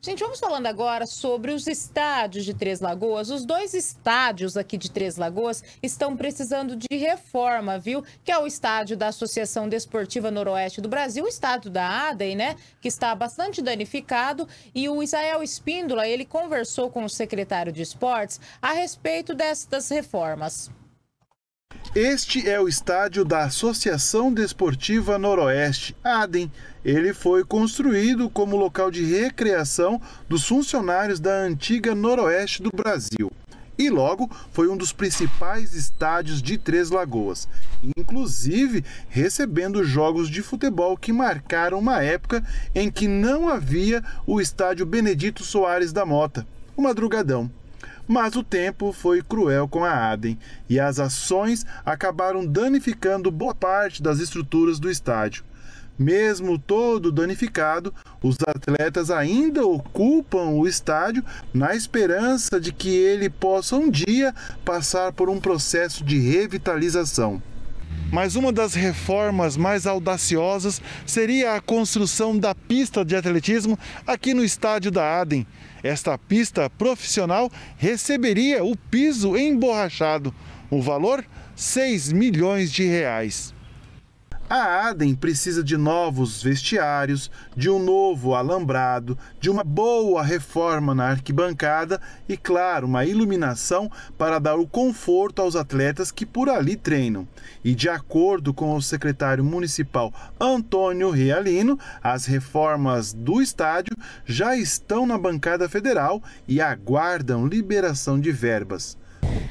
Gente, vamos falando agora sobre os estádios de Três Lagoas. Os dois estádios aqui de Três Lagoas estão precisando de reforma, viu? Que é o estádio da Associação Desportiva Noroeste do Brasil, o estádio da ADEM, né? Que está bastante danificado. E o Israel Espíndola, ele conversou com o secretário de Esportes a respeito destas reformas. Este é o estádio da Associação Desportiva Noroeste, ADEM. Ele foi construído como local de recreação dos funcionários da antiga Noroeste do Brasil. E logo foi um dos principais estádios de Três Lagoas, inclusive recebendo jogos de futebol que marcaram uma época em que não havia o estádio Benedito Soares da Mota, o Madrugadão. Mas o tempo foi cruel com a Adem e as ações acabaram danificando boa parte das estruturas do estádio. Mesmo todo danificado, os atletas ainda ocupam o estádio na esperança de que ele possa um dia passar por um processo de revitalização. Mas uma das reformas mais audaciosas seria a construção da pista de atletismo aqui no estádio da Adem. Esta pista profissional receberia o piso emborrachado. O valor, 6 milhões de reais. A Adem precisa de novos vestiários, de um novo alambrado, de uma boa reforma na arquibancada e, claro, uma iluminação para dar o conforto aos atletas que por ali treinam. E, de acordo com o secretário municipal Antônio Realino, as reformas do estádio já estão na bancada federal e aguardam liberação de verbas.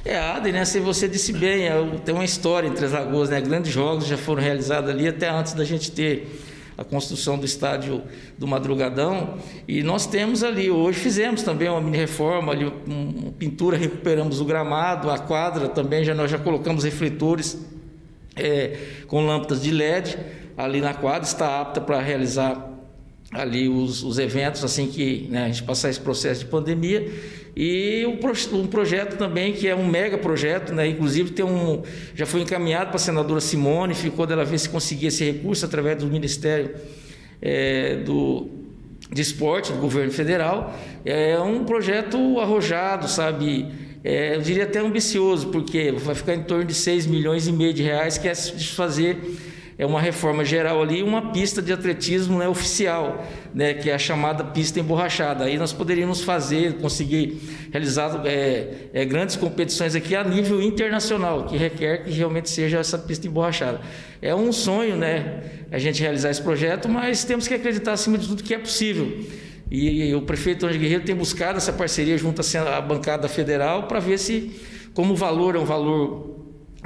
É, Adem, né? Você disse bem, é, tem uma história entre as lagoas, né? Grandes jogos já foram realizados ali até antes da gente ter a construção do estádio do Madrugadão. E nós temos ali, hoje fizemos também uma mini reforma, ali, uma pintura, recuperamos o gramado, a quadra também, já, nós já colocamos refletores é, com lâmpadas de LED ali na quadra, está apta para realizar ali os, os eventos assim que né, a gente passar esse processo de pandemia e um, um, projeto também que é um mega projeto, né? inclusive tem um, já foi encaminhado para a senadora Simone, ficou dela ver se conseguia esse recurso através do Ministério é, do, de Esporte do Governo Federal. É um projeto arrojado, sabe? É, eu diria até ambicioso, porque vai ficar em torno de 6 milhões e meio de reais, que é fazer é uma reforma geral ali, uma pista de atletismo né, oficial, né, que é a chamada pista emborrachada. Aí nós poderíamos fazer, conseguir realizar é, é, grandes competições aqui a nível internacional, que requer que realmente seja essa pista emborrachada. É um sonho, né, a gente realizar esse projeto, mas temos que acreditar acima de tudo que é possível. E, e o prefeito Anjo Guerreiro tem buscado essa parceria junto à bancada federal para ver se, como o valor é um valor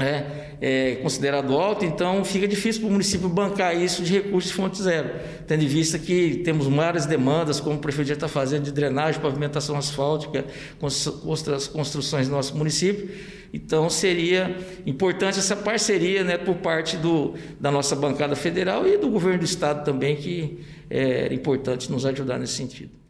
é, é, considerado alto, então fica difícil para o município bancar isso de recursos de fonte zero, tendo em vista que temos várias demandas, como o prefeito já está fazendo, de drenagem, pavimentação asfáltica, construções do nosso município. Então seria importante essa parceria né, por parte do, da nossa bancada federal e do governo do estado também, que é importante nos ajudar nesse sentido.